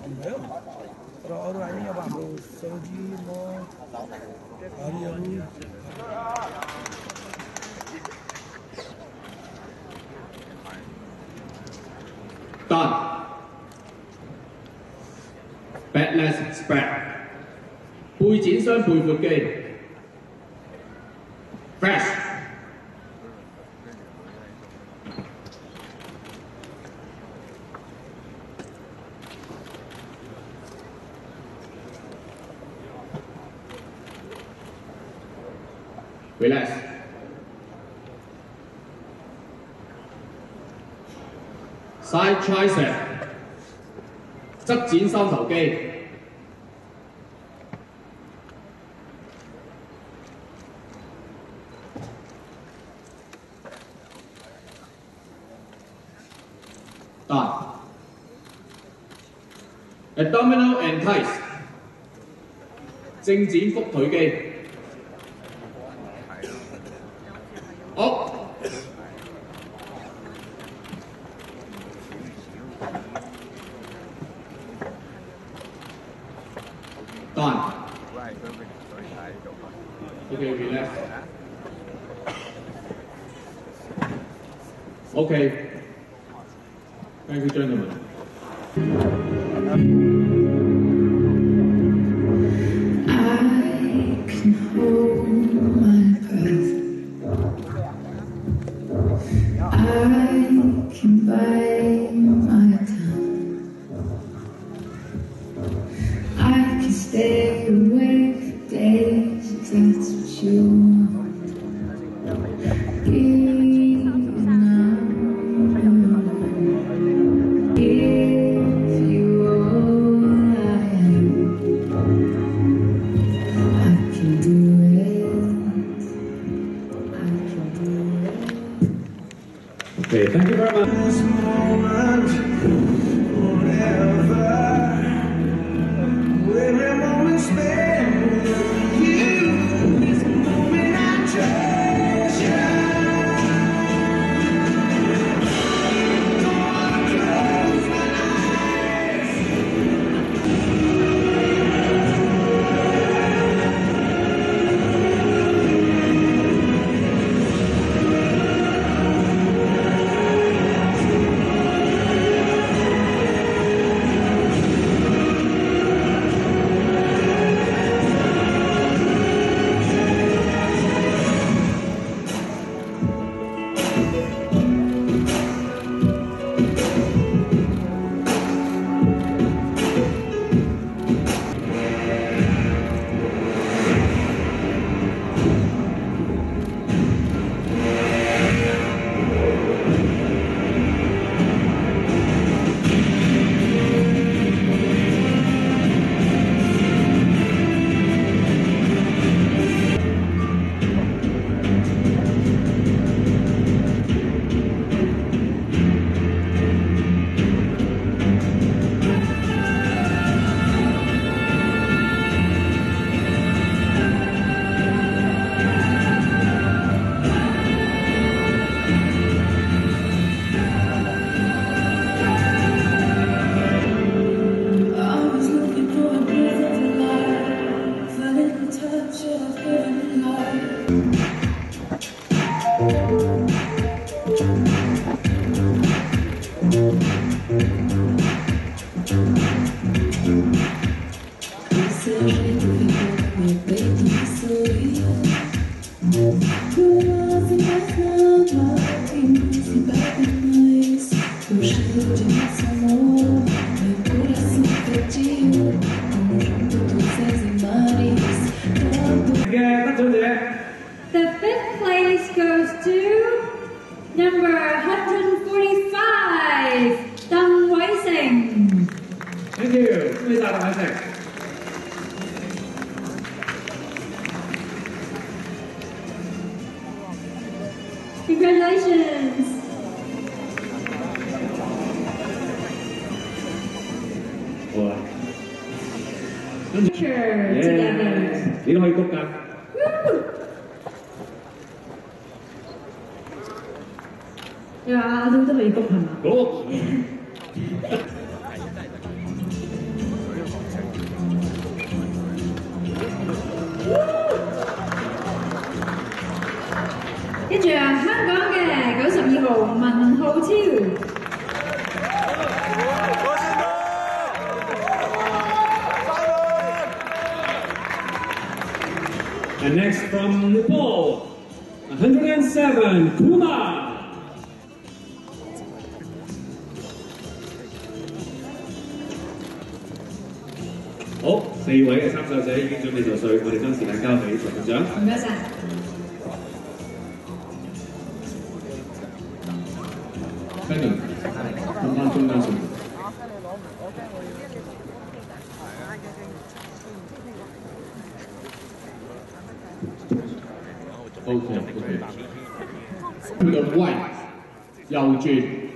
भयो र अरू हामी अब हाम्रो सौजी म हरिहरू Badlands Spread. Bùi Chiến Sơn Bùi Vượt Kỳ với lại side tricep 側展三頭肌啊 abdominal and thighs 正展腹腿肌お Congratulations. What? Sure, yeah. together. Đi thôi cục cặp. 야, And next from Nepal, 107, Kumar. 好，四位嘅參賽者已經準備就緒，我哋將時間交俾陳隊長。唔該晒。跟住，今晚 中间顺。O K O K。to the right，右转。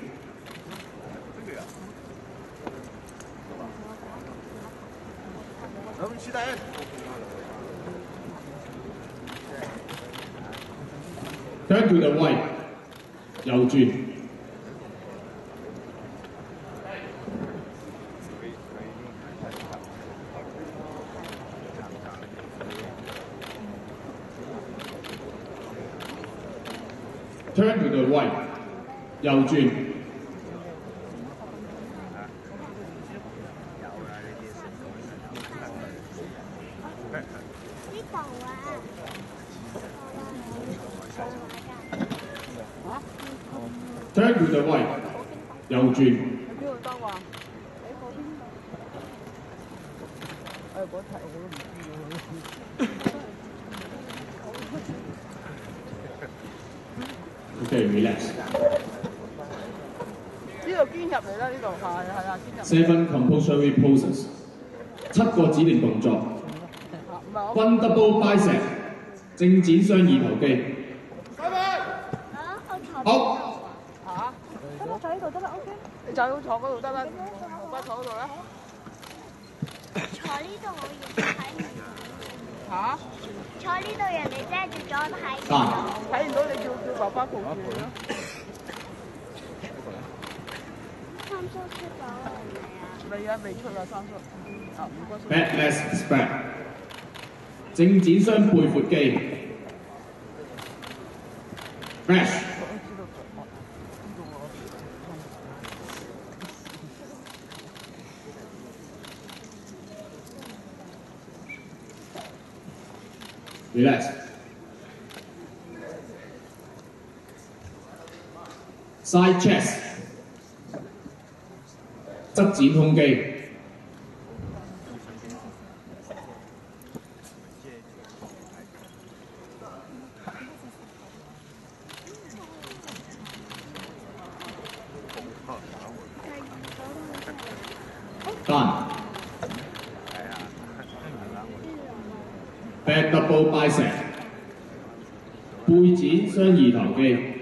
Turn to the right，右转。 右轉。呢度啊，Turn to the right，右轉。邊度得話？喺嗰邊。誒，嗰題我都唔知喎。OK，relax。呢度捐入嚟啦，呢度係係啊，先入。Seven compulsory poses，七個指定動作。唔係我。One double bicep，正展雙二頭肌。啊，我頭好，嚇？得啦，坐呢度得啦，OK。你就要坐嗰度得啦，不坐嗰度啦。坐呢度我亦睇唔到。嚇？坐呢度人哋遮住咗睇唔得到。睇唔到你叫叫爸爸抱住你咯。咪啊？未啊，未出啊，三叔。啊，唔该。 back leg spread，正展双背阔肌。Fresh，relax。Side chest， 側展胸肌。Done。Back double bicep，背展雙二頭肌。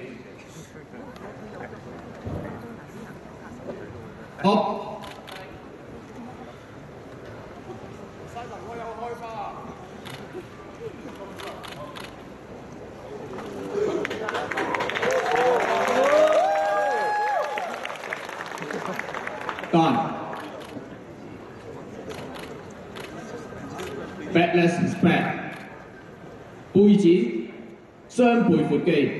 双背阔肌。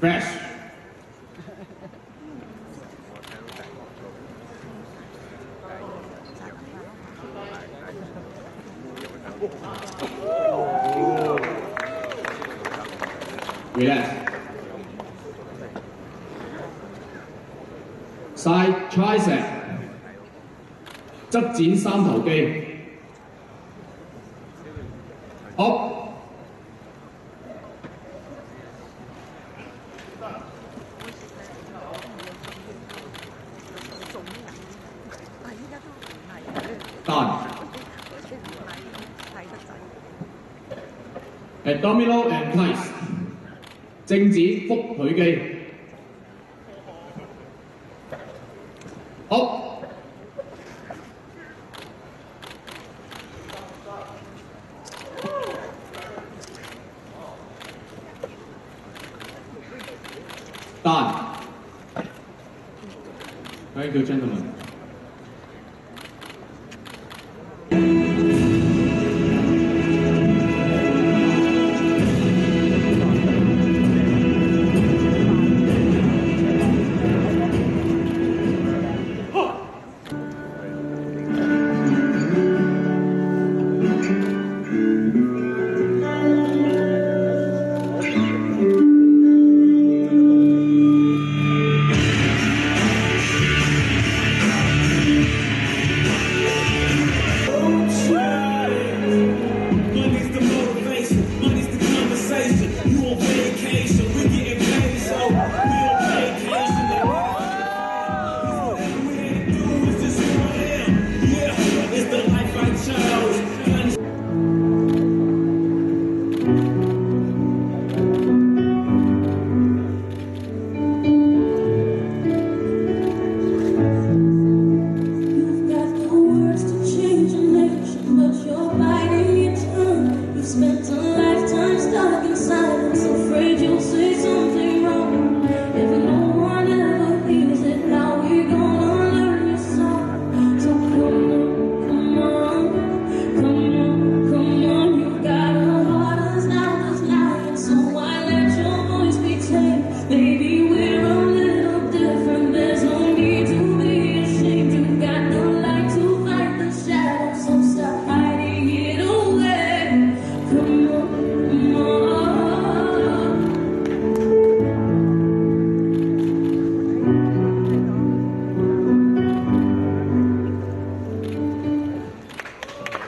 Fresh。Relax。Side tricep，侧展三头肌。 Domino and price 正子复腿肌。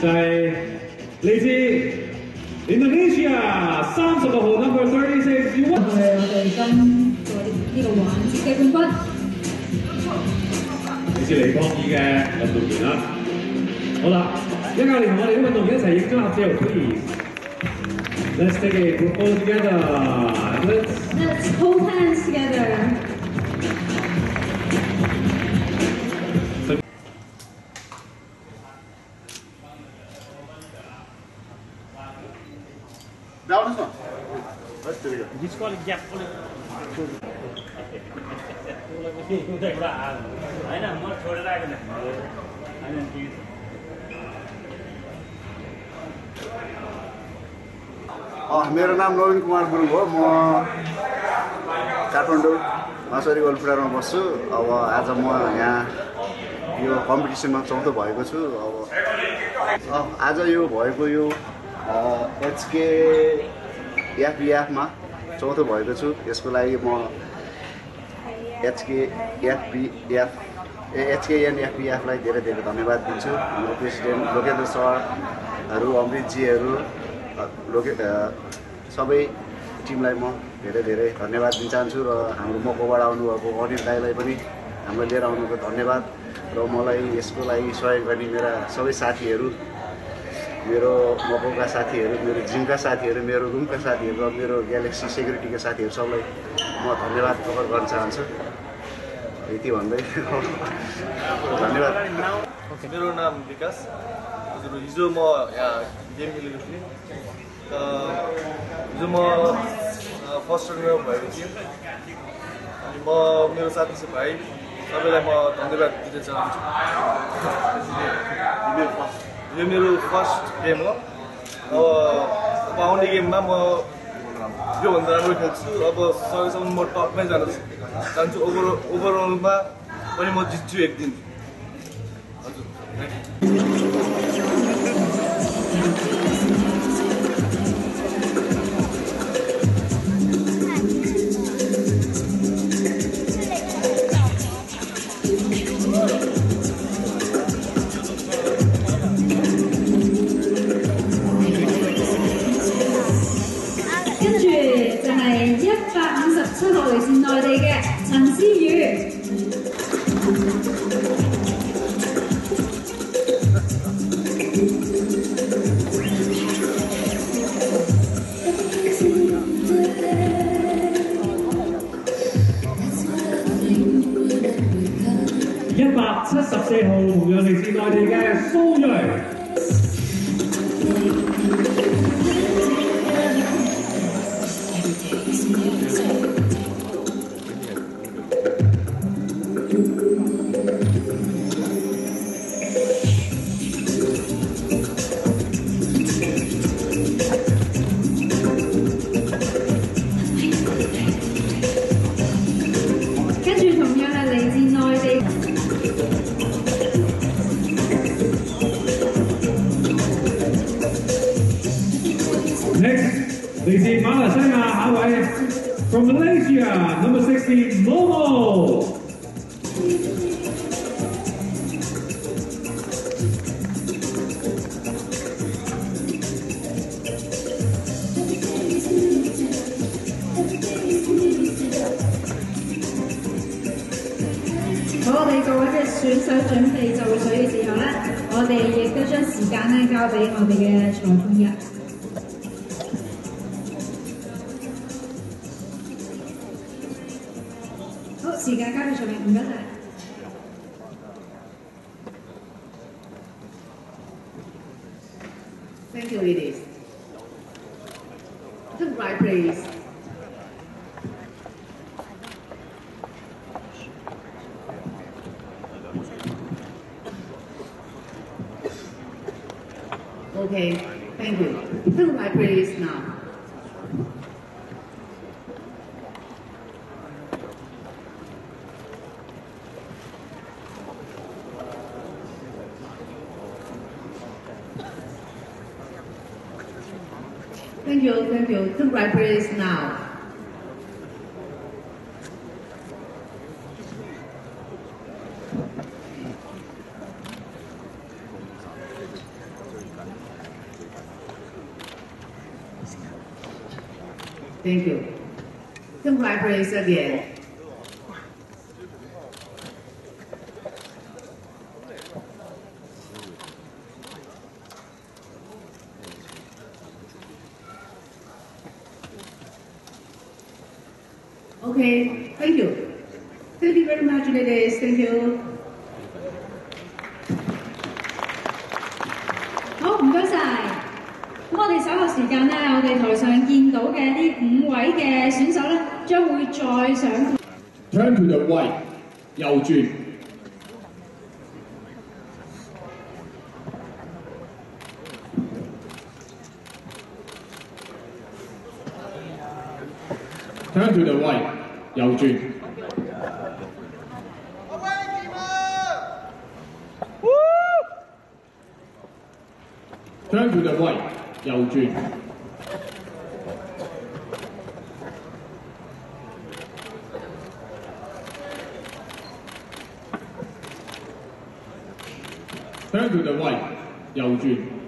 係。就係嚟自 Indonesia 三十六號 number thirty six 去我哋今個呢個環節嘅冠軍。嚟自尼泊爾嘅運動員啦。好啦，一教練同我哋啲運動員一齊影張合照，please。Let's take a group photo together. Let's Let's hold hands together. होइन म छोडेर आएको होइन ठिक छ अँ, मेरो नाम नवीन कुमार गुरुङ हो। म काठमाडौँ मासरी गोलफुटारमा बस्छु। अब आज म यहाँ यो कम्पिटिसनमा चौथो भएको छु। अब आज यो भएको यो एचके एफबिएफमा चौथो भएको छु यसको लागि म एचके एफबिएफ ए एचकेएनएफबिएफलाई धेरै धेरै धन्यवाद दिन्छु। हाम्रो प्रेसिडेन्ट लोकेन्द्र सरहरू अमृतजीहरू लोके सबै टिमलाई म धेरै धेरै धन्यवाद दिन चाहन्छु र हाम्रो मकोबाट आउनुभएको अनिल दाईलाई पनि हामीलाई लिएर आउनुको धन्यवाद र मलाई यसको लागि सहयोग गर्ने मेरा सबै साथीहरू मेरो मकौका साथीहरू मेरो जिमका साथीहरू मेरो रुमका साथीहरू र मेरो ग्यालेक्सी सेक्युरिटीका साथीहरू सबलाई म धन्यवाद प्रकट गर्न चाहन्छु। यति भन्दै धन्यवाद। मेरो नाम विकास। हजुर हिजो म यहाँ गेम खेलेको थिएँ। त हिजो म फर्स्ट टर्नमा भएको थिएँ। अनि म मेरो साथी छ भाइ सबैलाई म धन्यवाद दिन चाहन्छु। यो मेरो फर्स्ट गेम हो अब अब आउने गेममा म योभन्दा राम्रो खेल्छु। अब सकेसम्म म टपमै जान चाहन्छु ओभर ओभरअलमा पनि म जित्छु एक दिन हजुर। 一百七十四号同樣嚟自內地嘅蘇瑞。来自马来西亚，下位 from Malaysia number sixty Momo。我哋各位选手准备就绪嘅时候咧，我哋亦都将时间咧交俾我哋嘅裁判员。Thank you, ladies. Take right, place. Okay, thank you. Take my please now. my prayers now. Thank you. Think my prayers again. Turn to the right，右轉。Turn to the right，右轉。Turn to the right，右轉。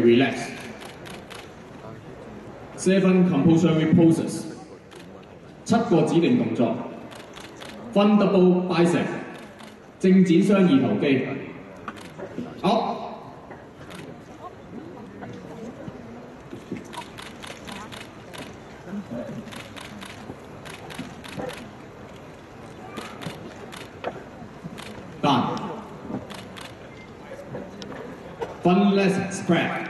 Relax，Seven compulsory poses. 七個指定動作。Fun double bicep. 正展雙二頭肌。好 Done. Fun less spread.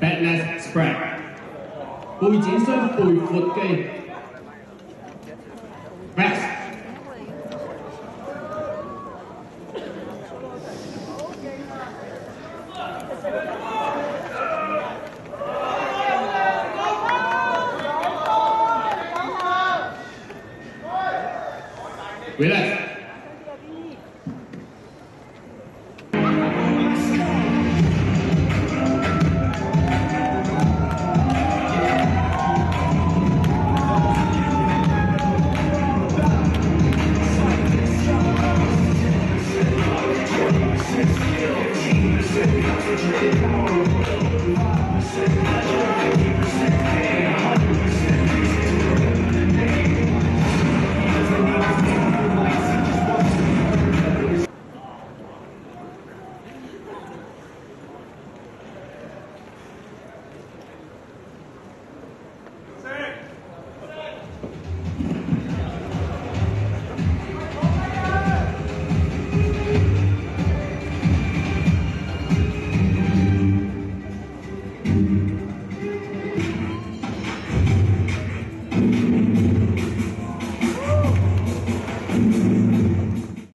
Backless spread，背展双背阔肌。 I'm a mistake.